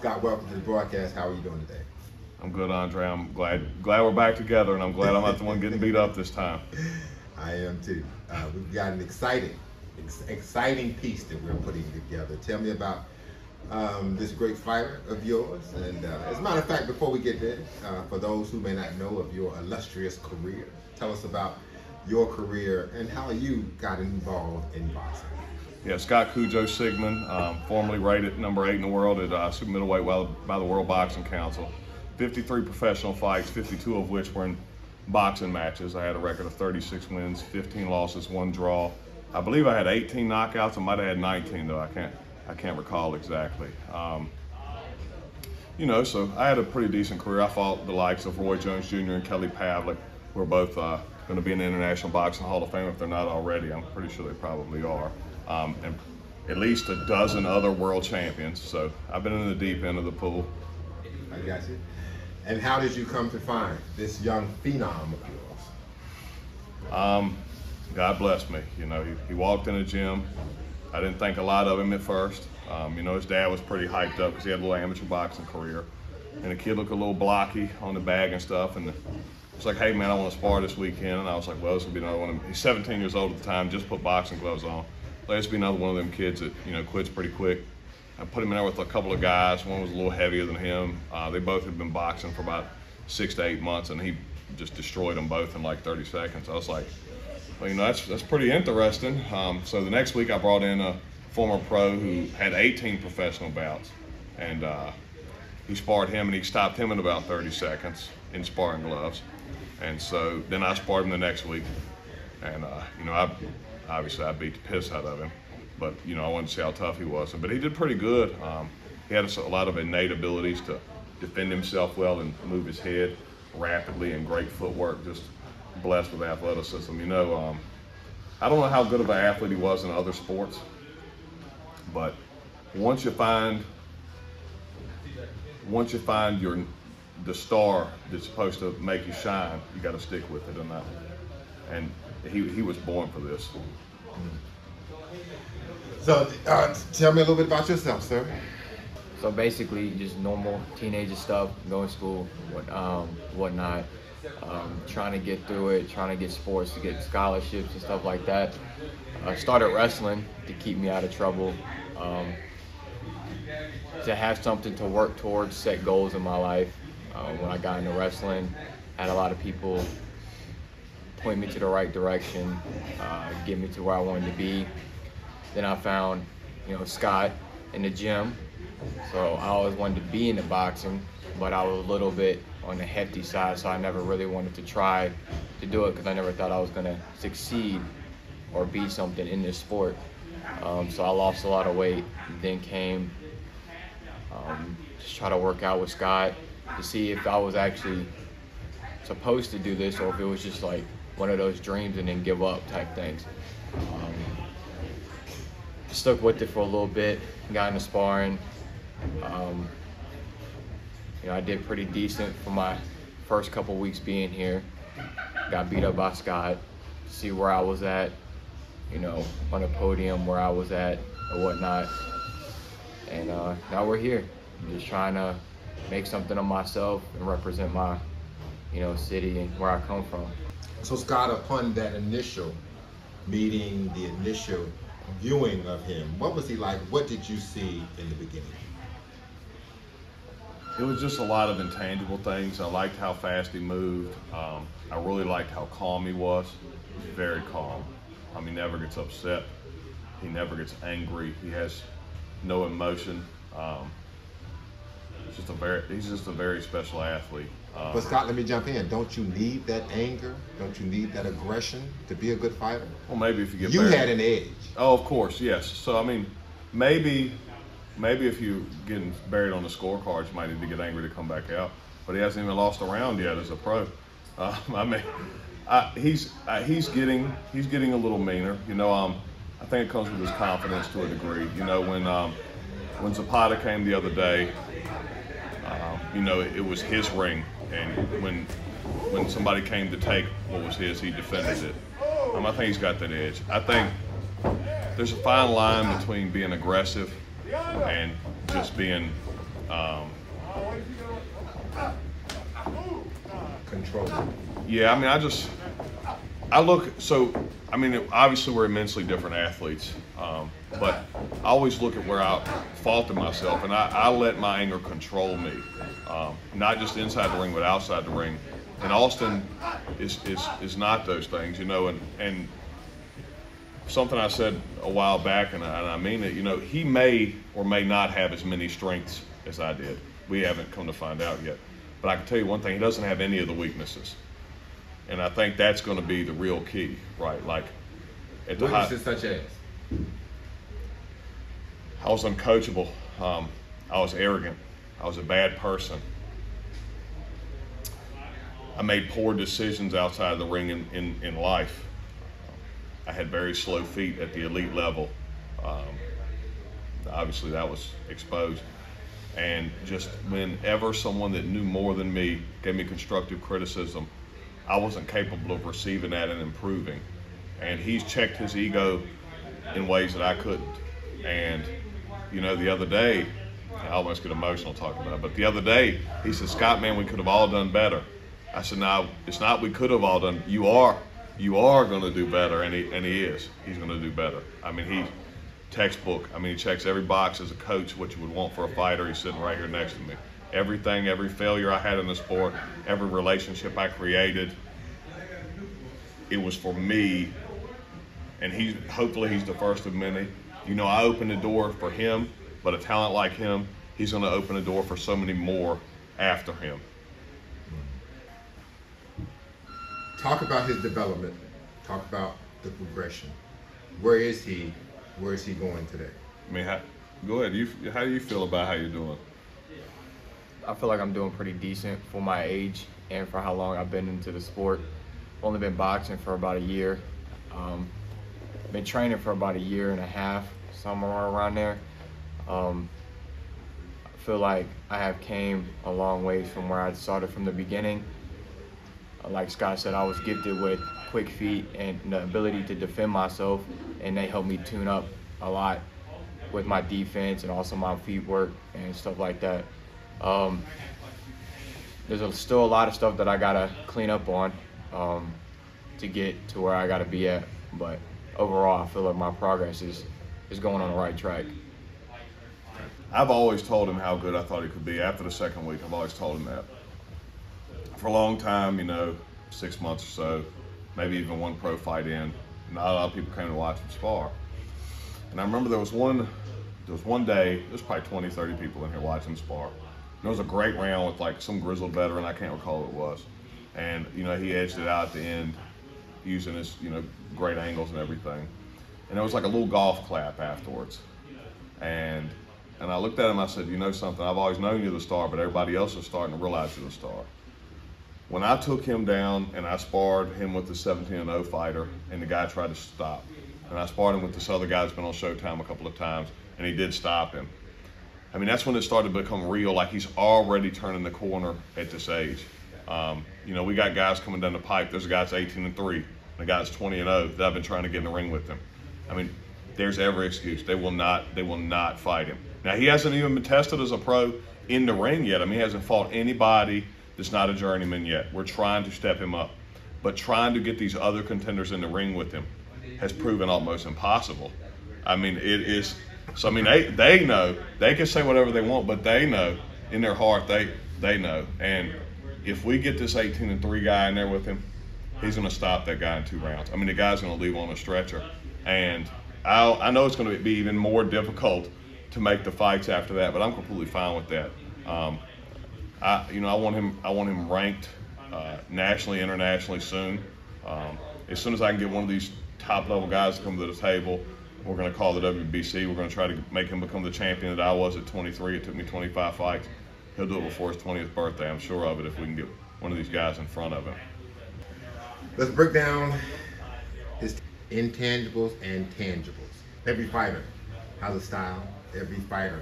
Scott, welcome to the broadcast. How are you doing today? I'm good, Andre. I'm glad glad we're back together, and I'm glad I'm not the one getting beat up this time. I am too. Uh, we've got an exciting, ex- exciting piece that we're putting together. Tell me about um, this great fighter of yours. And uh, as a matter of fact, before we get there, uh, for those who may not know of your illustrious career, tell us about your career and how you got involved in boxing. Yeah, Scott Cujo Sigmon, um, formerly rated number eight in the world at uh, super middleweight by the World Boxing Council. 53 professional fights, 52 of which were in boxing matches. I had a record of 36 wins, 15 losses, one draw. I believe I had 18 knockouts. I might have had 19 though. I can't I can't recall exactly. Um, you know, so I had a pretty decent career. I fought the likes of Roy Jones Jr. and Kelly Pavlik, who are both uh, going to be in the International Boxing Hall of Fame if they're not already. I'm pretty sure they probably are. Um, and at least a dozen other world champions. So I've been in the deep end of the pool. I got you. And how did you come to find this young phenom of yours? Um, God bless me. You know, he, he walked in the gym, I didn't think a lot of him at first. Um, you know, his dad was pretty hyped up because he had a little amateur boxing career. And the kid looked a little blocky on the bag and stuff. And it's like, hey, man, I want to spar this weekend. And I was like, well, this will be another one. He's 17 years old at the time, just put boxing gloves on. Let's be another one of them kids that, you know, quits pretty quick. I put him in there with a couple of guys. One was a little heavier than him. Uh, they both had been boxing for about six to eight months, and he just destroyed them both in like 30 seconds. I was like, well, you know, that's, that's pretty interesting. Um, so the next week I brought in a former pro who had 18 professional bouts. And uh, he sparred him and he stopped him in about 30 seconds in sparring gloves. And so then I sparred him the next week. And, uh, you know, I, obviously I beat the piss out of him. But, you know, I wanted to see how tough he was. But he did pretty good. Um, he had a lot of innate abilities to defend himself well and move his head rapidly and great footwork. Just blessed with athleticism. You know, um, I don't know how good of an athlete he was in other sports, but once you find once you find your the star that's supposed to make you shine, you got to stick with it, and that, and he he was born for this. So, uh, tell me a little bit about yourself, sir. So basically, just normal teenager stuff, going to school, what, um, whatnot um, trying to get through it, trying to get sports to get scholarships and stuff like that. I started wrestling to keep me out of trouble, um, to have something to work towards, set goals in my life. Uh, when I got into wrestling, had a lot of people point me to the right direction, uh, get me to where I wanted to be. Then I found, you know, Scott in the gym. So I always wanted to be in the boxing, but I was a little bit on the hefty side, so I never really wanted to try to do it because I never thought I was going to succeed or be something in this sport. Um, so I lost a lot of weight. Then came um, just try to work out with Scott to see if I was actually supposed to do this or if it was just like one of those dreams and then give up type things. Um, stuck with it for a little bit, got into sparring. Um, you know, I did pretty decent for my first couple weeks being here. Got beat up by Scott. See where I was at, you know, on the podium, where I was at, or whatnot. And uh, now we're here, just trying to make something of myself and represent my, you know, city and where I come from. So Scott, upon that initial meeting, the initial viewing of him, what was he like? What did you see in the beginning? it was just a lot of intangible things. I liked how fast he moved. Um, I really liked how calm he was. Very calm. Um, he never gets upset. He never gets angry. He has no emotion. Um, just a very he's just a very special athlete. Um, but Scott, let me jump in. Don't you need that anger? Don't you need that aggression to be a good fighter? Well, maybe if you get you had an edge. Oh, of course, yes. So I mean, maybe maybe if you getting buried on the scorecards, you might need to get angry to come back out. But he hasn't even lost a round yet as a pro. Uh, I mean, I, he's uh, he's getting he's getting a little meaner. You know, um, I think it comes with his confidence to a degree. You know, when um, when Zapata came the other day, um, you know, it, it was his ring, and when when somebody came to take what was his, he defended it. Um, I think he's got that edge. I think there's a fine line between being aggressive and just being Um, Control. yeah, I mean, I just I look so. I mean, obviously we're immensely different athletes, um, but I always look at where I faulted myself, and I, I let my anger control me, um, not just inside the ring but outside the ring. And Austin is is is not those things, you know. And and something I said a while back, and I, and I mean it. You know, he may or may not have as many strengths as I did. We haven't come to find out yet. But I can tell you one thing: he doesn't have any of the weaknesses. And I think that's going to be the real key, right? Like at the high, Weaknesses such as. I was uncoachable. Um, I was arrogant. I was a bad person. I made poor decisions outside of the ring in, in, in life. I had very slow feet at the elite level. Um, obviously, that was exposed. And just whenever someone that knew more than me gave me constructive criticism, I wasn't capable of receiving that and improving. And he's checked his ego in ways that I couldn't. And, you know, the other day, I almost get emotional talking about it, but the other day, he said, Scott, man, we could have all done better. I said, no, it's not we could have all done. You are, you are going to do better, and he, and he is. He's going to do better. I mean, he, textbook. I mean, he checks every box as a coach, what you would want for a fighter. He's sitting right here next to me. Everything, every failure I had in the sport, every relationship I created, it was for me. And he, hopefully, he's the first of many. You know, I opened the door for him, but a talent like him, he's going to open the door for so many more after him. Talk about his development. Talk about the progression. Where is he? Where is he going today? I mean, how, go ahead. You, how do you feel about how you're doing? I feel like I'm doing pretty decent for my age and for how long I've been into the sport. Only been boxing for about a year. Um, been training for about a year and a half, somewhere around there. Um, I feel like I have came a long ways from where I started from the beginning. Like Scott said, I was gifted with quick feet and the ability to defend myself, and they helped me tune up a lot with my defense and also my feet work and stuff like that. Um, there's a, still a lot of stuff that I gotta clean up on um, to get to where I gotta be at, but overall, I feel like my progress is is going on the right track. I've always told him how good I thought he could be. After the second week, I've always told him that. For a long time, you know, six months or so, maybe even one pro fight in, not a lot of people came to watch him spar. And I remember there was one, there was one day, there was probably 20, 30 people in here watching spar. And it was a great round with like some grizzled veteran, I can't recall who it was. And, you know, he edged it out at the end using his, you know, great angles and everything. And there was like a little golf clap afterwards. And and I looked at him, I said, you know something, I've always known you're the star, but everybody else is starting to realize you're the star. When I took him down and I sparred him with the 17 0 fighter, and the guy tried to stop, and I sparred him with this other guy that's been on Showtime a couple of times, and he did stop him. I mean, that's when it started to become real. Like he's already turning the corner at this age. Um, you know, we got guys coming down the pipe. There's a guy that's 18 and 3, and a guy that's 20 and 0 that I've been trying to get in the ring with him. I mean, there's every excuse. They will not. They will not fight him. Now he hasn't even been tested as a pro in the ring yet. I mean, he hasn't fought anybody that's not a journeyman yet. We're trying to step him up, but trying to get these other contenders in the ring with him has proven almost impossible. I mean, it is. So I mean, they they know they can say whatever they want, but they know in their heart they they know. And if we get this 18 and three guy in there with him, he's going to stop that guy in two rounds. I mean, the guy's going to leave on a stretcher, and i I know it's going to be even more difficult to make the fights after that, but I'm completely fine with that. Um, I, you know, I want him, I want him ranked uh, nationally, internationally soon. Um, as soon as I can get one of these top level guys to come to the table, we're going to call the WBC. We're going to try to make him become the champion that I was at 23. It took me 25 fights. He'll do it before his 20th birthday. I'm sure of it if we can get one of these guys in front of him. Let's break down his intangibles and tangibles. Every fighter has a style. Every fighter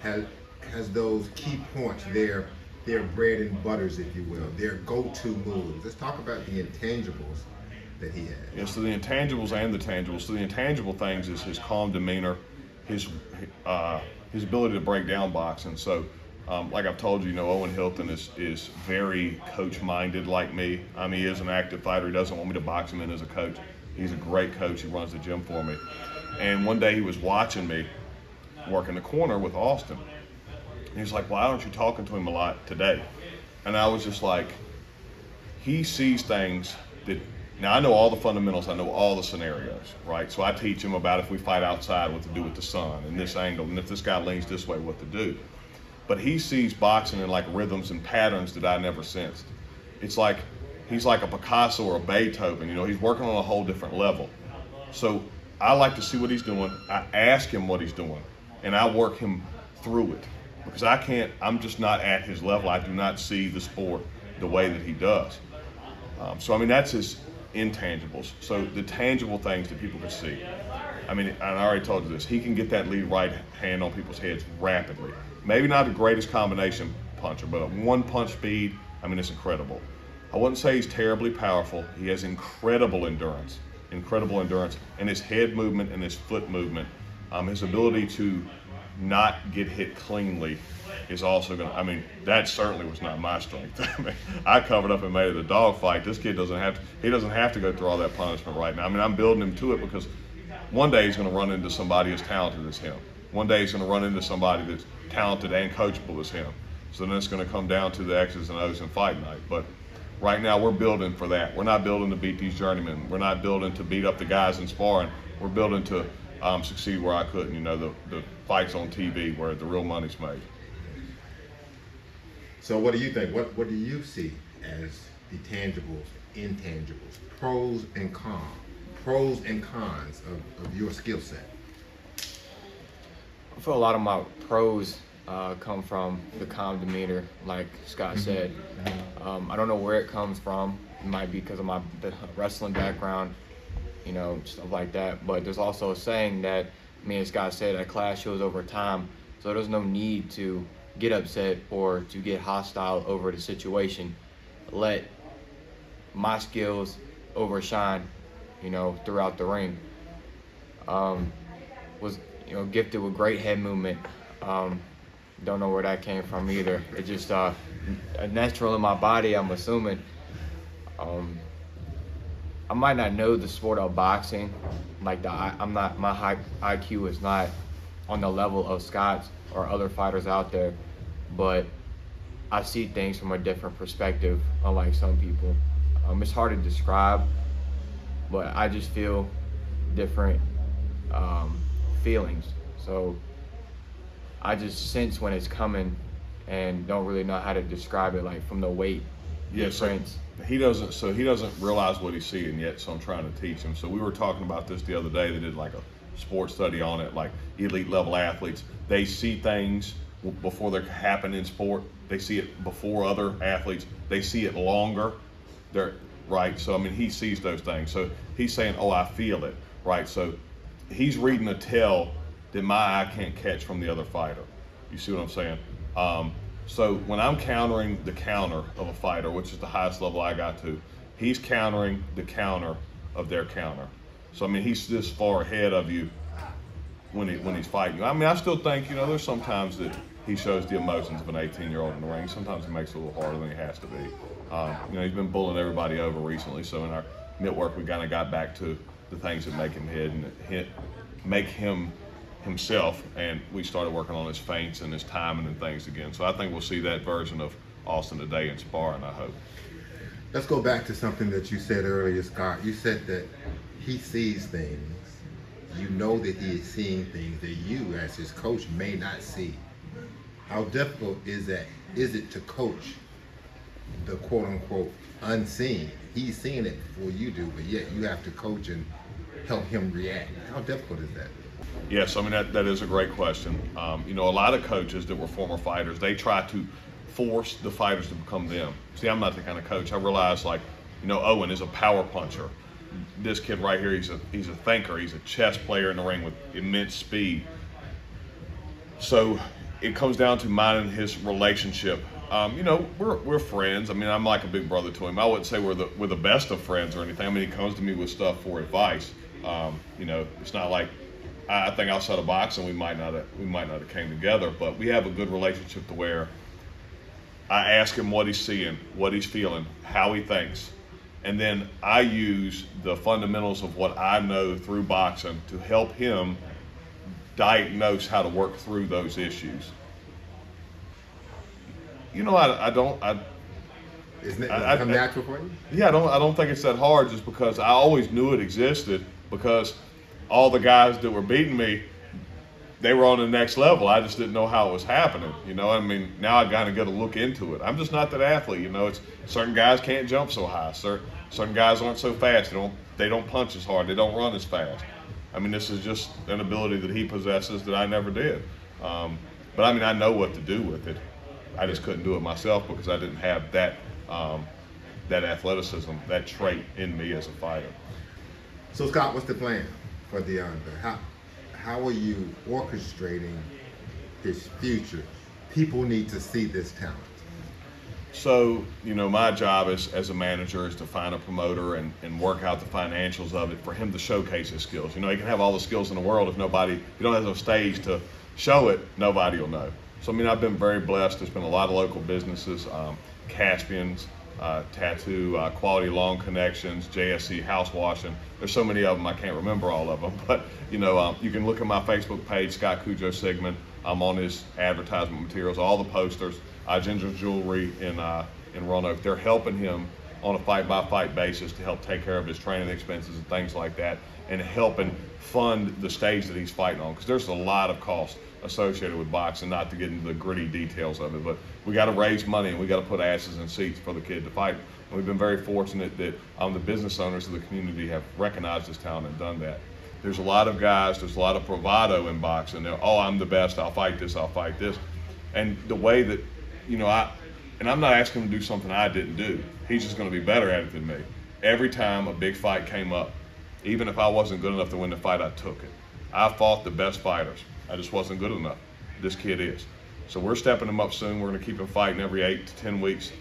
has has those key points. Their their bread and butters, if you will. Their go-to moves. Let's talk about the intangibles that he has. Yeah, so the intangibles and the tangibles. So the intangible things is his calm demeanor, his uh, his ability to break down boxing. So Um, like I've told you, you know, Owen Hilton is is very coach minded like me. I mean, he is an active fighter. He doesn't want me to box him in as a coach. He's a great coach. He runs the gym for me. And one day he was watching me work in the corner with Austin. And he's like, Why aren't you talking to him a lot today? And I was just like, He sees things that now I know all the fundamentals, I know all the scenarios, right? So I teach him about if we fight outside, what to do with the sun, and this angle, and if this guy leans this way, what to do. But he sees boxing in like rhythms and patterns that I never sensed. It's like he's like a Picasso or a Beethoven, you know, he's working on a whole different level. So I like to see what he's doing. I ask him what he's doing, and I work him through it because I can't, I'm just not at his level. I do not see the sport the way that he does. Um, so, I mean, that's his intangibles. So the tangible things that people can see. I mean, I already told you this. He can get that lead right hand on people's heads rapidly. Maybe not the greatest combination puncher, but one punch speed, I mean, it's incredible. I wouldn't say he's terribly powerful. He has incredible endurance, incredible endurance, and his head movement and his foot movement, um, his ability to not get hit cleanly is also going to, I mean, that certainly was not my strength. I mean, I covered up and made it a dog fight. This kid doesn't have to, he doesn't have to go through all that punishment right now. I mean, I'm building him to it because one day he's going to run into somebody as talented as him. One day he's going to run into somebody that's talented and coachable as him. So then it's going to come down to the X's and O's and fight night. But right now we're building for that. We're not building to beat these journeymen. We're not building to beat up the guys in sparring. We're building to um, succeed where I couldn't. You know, the, the fights on TV where the real money's made. So what do you think? What what do you see as the tangibles, intangibles, pros and cons, pros and cons of, of your skill set? I feel a lot of my pros uh, come from the calm demeanor, like Scott mm-hmm. said. Um, I don't know where it comes from. It might be because of my wrestling background, you know, stuff like that. But there's also a saying that me and Scott said that class shows over time, so there's no need to get upset or to get hostile over the situation. Let my skills overshine, you know, throughout the ring. Um, was you know gifted with great head movement. Um, don't know where that came from either. It just uh, natural in my body. I'm assuming. Um, I might not know the sport of boxing, like the I'm not my high IQ is not on the level of Scott's or other fighters out there, but I see things from a different perspective, unlike some people. Um, it's hard to describe, but I just feel different um, feelings. So I just sense when it's coming and don't really know how to describe it, like from the weight yeah. So he doesn't. So he doesn't realize what he's seeing yet. So I'm trying to teach him. So we were talking about this the other day. They did like a sports study on it. Like elite level athletes, they see things before they happen in sport. They see it before other athletes. They see it longer. They're right. So I mean, he sees those things. So he's saying, "Oh, I feel it." Right. So he's reading a tell that my eye can't catch from the other fighter. You see what I'm saying? Um, so when I'm countering the counter of a fighter, which is the highest level I got to, he's countering the counter of their counter. So I mean, he's this far ahead of you when he when he's fighting. I mean, I still think you know there's sometimes that he shows the emotions of an 18 year old in the ring. Sometimes he makes it a little harder than he has to be. Um, you know, he's been bullying everybody over recently. So in our network, we kind of got back to the things that make him hit and make him himself, and we started working on his feints and his timing and things again. So I think we'll see that version of Austin today in sparring. I hope. Let's go back to something that you said earlier, Scott. You said that he sees things. You know that he is seeing things that you, as his coach, may not see. How difficult is that? Is it to coach the quote unquote unseen? He's seeing it before you do, but yet you have to coach and help him react. How difficult is that? Yes, I mean, that, that is a great question. Um, you know, a lot of coaches that were former fighters, they try to force the fighters to become them. See, I'm not the kind of coach. I realize, like, you know, Owen is a power puncher. This kid right here, he's a he's a thinker. He's a chess player in the ring with immense speed. So it comes down to mine and his relationship. Um, you know, we're, we're friends. I mean, I'm like a big brother to him. I wouldn't say we're the we're the best of friends or anything. I mean, he comes to me with stuff for advice. Um, you know, it's not like I think outside of boxing, we might not have, we might not have came together, but we have a good relationship to where I ask him what he's seeing, what he's feeling, how he thinks, and then I use the fundamentals of what I know through boxing to help him diagnose how to work through those issues. You know, I, I don't I Isn't it, I- I- come natural for you? yeah, I don't I don't think it's that hard just because I always knew it existed because all the guys that were beating me, they were on the next level. I just didn't know how it was happening. You know, I mean, now I kind of got to look into it. I'm just not that athlete. You know, it's certain guys can't jump so high. Certain certain guys aren't so fast. They don't they don't punch as hard. They don't run as fast. I mean, this is just an ability that he possesses that I never did. Um, but I mean, I know what to do with it. I just couldn't do it myself because I didn't have that um, that athleticism, that trait in me as a fighter. So Scott, what's the plan for Deanda? How how are you orchestrating his future? People need to see this talent. So, you know, my job as, as a manager is to find a promoter and, and work out the financials of it for him to showcase his skills. You know, he can have all the skills in the world if nobody, if you don't have a stage to show it, nobody will know. So, I mean, I've been very blessed. There's been a lot of local businesses, um, Caspians, uh, Tattoo, uh, Quality Lawn Connections, JSC House Washing. There's so many of them, I can't remember all of them. But, you know, um, you can look at my Facebook page, Scott Cujo Sigmon. I'm on his advertisement materials, all the posters uh, Ginger Jewelry in uh, in Roanoke. They're helping him on a fight by fight basis to help take care of his training expenses and things like that, and helping fund the stage that he's fighting on because there's a lot of cost associated with boxing. Not to get into the gritty details of it, but we got to raise money and we got to put asses in seats for the kid to fight. And we've been very fortunate that um, the business owners of the community have recognized this talent and done that. There's a lot of guys, there's a lot of bravado in boxing. They're, oh, I'm the best. I'll fight this. I'll fight this. And the way that you know, I and I'm not asking him to do something I didn't do. He's just going to be better at it than me. Every time a big fight came up, even if I wasn't good enough to win the fight, I took it. I fought the best fighters. I just wasn't good enough. This kid is. So we're stepping him up soon. We're going to keep him fighting every eight to ten weeks.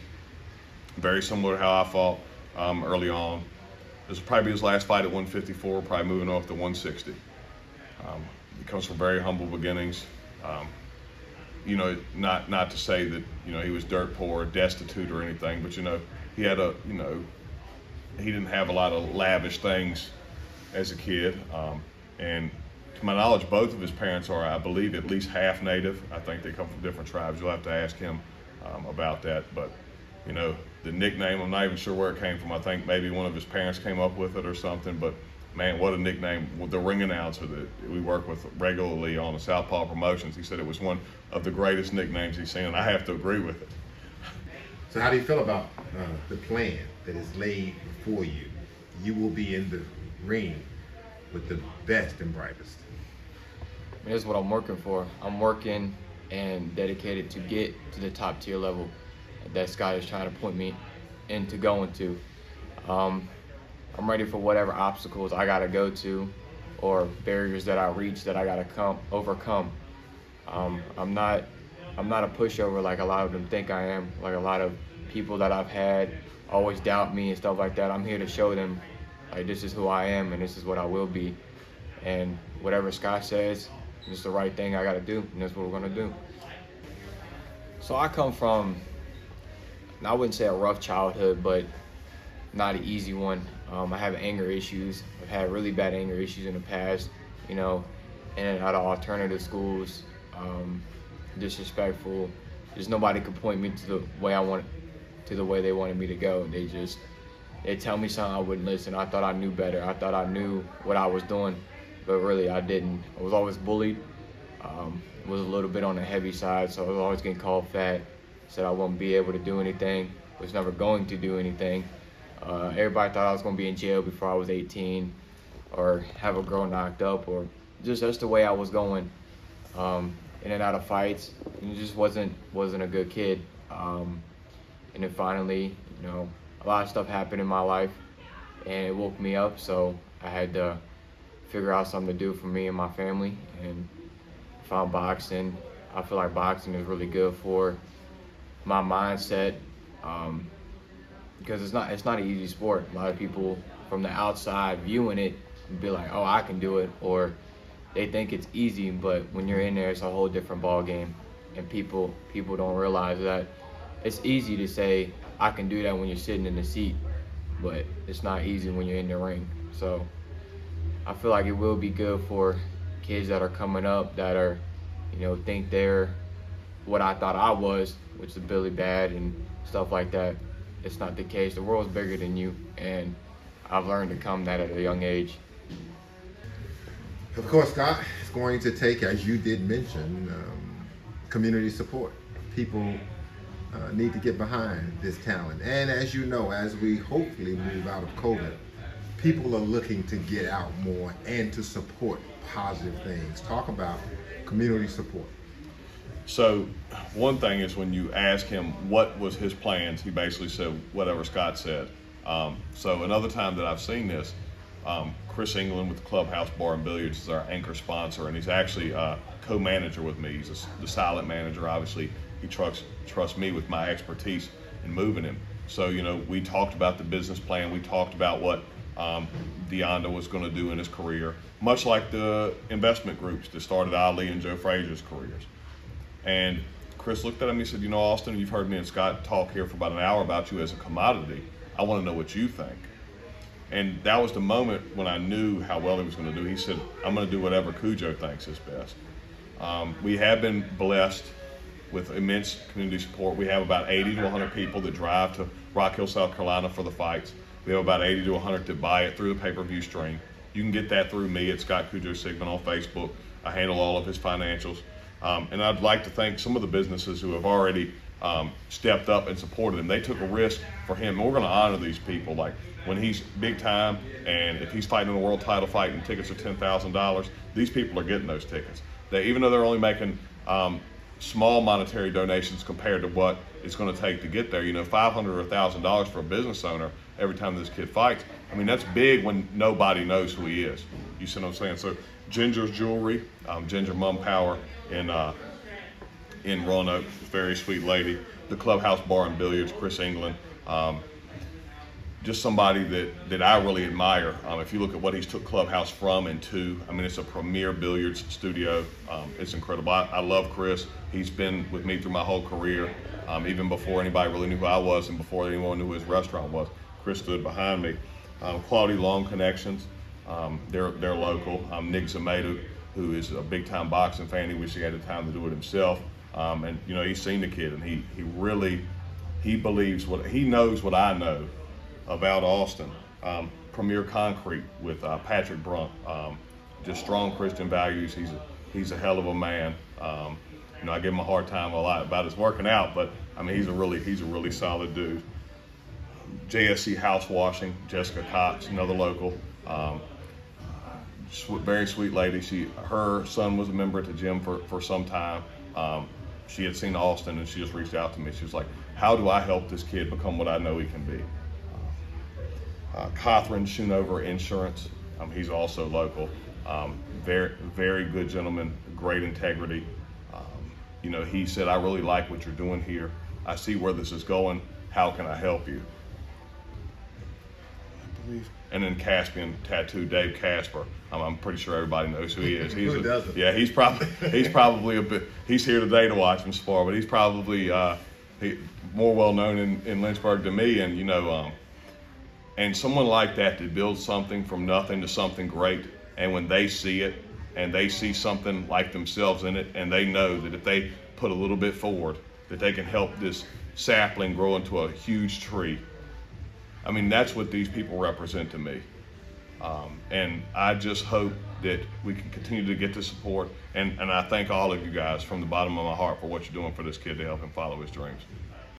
Very similar to how I fought um, early on. This will probably be his last fight at 154. Probably moving off to 160. Um, he comes from very humble beginnings. Um, you know, not not to say that you know he was dirt poor, destitute, or anything, but you know, he had a you know, he didn't have a lot of lavish things as a kid, um, and to my knowledge, both of his parents are, I believe, at least half Native. I think they come from different tribes. You'll have to ask him um, about that, but you know, the nickname, I'm not even sure where it came from. I think maybe one of his parents came up with it or something, but man, what a nickname. The ring announcer that we work with regularly on the Southpaw Promotions, he said it was one of the greatest nicknames he's seen, and I have to agree with it. So how do you feel about uh, the plan that is laid before you? You will be in the ring with the best and brightest. That's what I'm working for. I'm working and dedicated to get to the top tier level that Scott is trying to point me into going to. Um, I'm ready for whatever obstacles I gotta go to or barriers that I reach that I gotta come overcome. Um, I'm not I'm not a pushover like a lot of them think I am. Like a lot of people that I've had always doubt me and stuff like that. I'm here to show them like this is who I am and this is what I will be. And whatever Scott says, it's the right thing I gotta do, and that's what we're gonna do. So I come from I wouldn't say a rough childhood, but not an easy one. Um, I have anger issues. I've had really bad anger issues in the past, you know, in and out of alternative schools, um, disrespectful. Just nobody could point me to the way I want, to the way they wanted me to go. They just, they tell me something I wouldn't listen. I thought I knew better. I thought I knew what I was doing, but really I didn't. I was always bullied. Um, was a little bit on the heavy side, so I was always getting called fat. Said I wouldn't be able to do anything. Was never going to do anything. Uh, everybody thought I was gonna be in jail before I was 18, or have a girl knocked up, or just that's the way I was going, um, in and out of fights. And just wasn't wasn't a good kid. Um, and then finally, you know, a lot of stuff happened in my life, and it woke me up. So I had to figure out something to do for me and my family, and found boxing. I feel like boxing is really good for my mindset. Um, because it's not it's not an easy sport. A lot of people from the outside viewing it be like, "Oh, I can do it," or they think it's easy, but when you're in there, it's a whole different ball game, and people people don't realize that it's easy to say I can do that when you're sitting in the seat, but it's not easy when you're in the ring. So I feel like it will be good for kids that are coming up that are, you know, think they're what I thought I was, which is Billy Bad and stuff like that. It's not the case. The world's bigger than you, and I've learned to come that at a young age. Of course, Scott, it's going to take, as you did mention, um, community support. People uh, need to get behind this talent. And as you know, as we hopefully move out of COVID, people are looking to get out more and to support positive things. Talk about community support. So, one thing is when you ask him what was his plans, he basically said whatever Scott said. Um, so, another time that I've seen this, um, Chris England with the Clubhouse Bar and Billiards is our anchor sponsor, and he's actually uh, co-manager with me. He's a, the silent manager. Obviously, he trusts trusts me with my expertise in moving him. So, you know, we talked about the business plan. We talked about what um, Deanda was going to do in his career, much like the investment groups that started Ali and Joe Frazier's careers. And Chris looked at him he said, You know, Austin, you've heard me and Scott talk here for about an hour about you as a commodity. I want to know what you think. And that was the moment when I knew how well he was going to do. He said, I'm going to do whatever Cujo thinks is best. Um, we have been blessed with immense community support. We have about 80 to 100 people that drive to Rock Hill, South Carolina for the fights. We have about 80 to 100 that buy it through the pay-per-view stream. You can get that through me at Scott Cujo Sigmon on Facebook. I handle all of his financials. Um, and I'd like to thank some of the businesses who have already um, stepped up and supported him. They took a risk for him. We're going to honor these people. Like when he's big time and if he's fighting in a world title fight and tickets are $10,000, these people are getting those tickets. They, even though they're only making um, small monetary donations compared to what it's going to take to get there. You know, five hundred or thousand dollars for a business owner every time this kid fights. I mean, that's big when nobody knows who he is. You see what I'm saying? So Ginger's jewelry, um, Ginger Mum Power in uh, in Roanoke, very sweet lady. The Clubhouse Bar and Billiards, Chris England. Um, just somebody that, that I really admire. Um, if you look at what he's took Clubhouse from and to, I mean, it's a premier billiards studio. Um, it's incredible. I, I, love Chris. He's been with me through my whole career, um, even before anybody really knew who I was and before anyone knew who his restaurant was. Chris stood behind me. Um, quality Lawn Connections, um, they're, they're local. Um, Nick Zameda, who is a big time boxing fan, he wish he had the time to do it himself. and, you know, he's seen the kid and he, he really, he believes what, he knows what I know about Austin. Um, Premier Concrete with uh, Patrick Brunk. Um, just strong Christian values. He's a, he's a hell of a man. Um, you know, I give him a hard time a lot about his working out, but I mean, he's a really he's a really solid dude. JSC House Washing, Jessica Cox, another local. Um, very sweet lady. She, her son was a member at the gym for, for some time. Um, she had seen Austin and she just reached out to me. She was like, how do I help this kid become what I know he can be? Uh, Cothran Schoonover Insurance. Um, he's also local. Um, very, very good gentleman, great integrity. Um, you know, he said, I really like what you're doing here. I see where this is going. How can I help you? I believe. And then Caspian Tattoo, Dave Casper. Um, I'm pretty sure everybody knows who he is. He's who a, doesn't? Yeah, he's probably he's probably a bit. He's here today to watch him spar, but he's probably uh, he, more well known in, in Lynchburg than me. And you know, um, and someone like that to build something from nothing to something great, and when they see it and they see something like themselves in it, and they know that if they put a little bit forward, that they can help this sapling grow into a huge tree. I mean, that's what these people represent to me. Um, and I just hope that we can continue to get the support. And, and I thank all of you guys from the bottom of my heart for what you're doing for this kid to help him follow his dreams.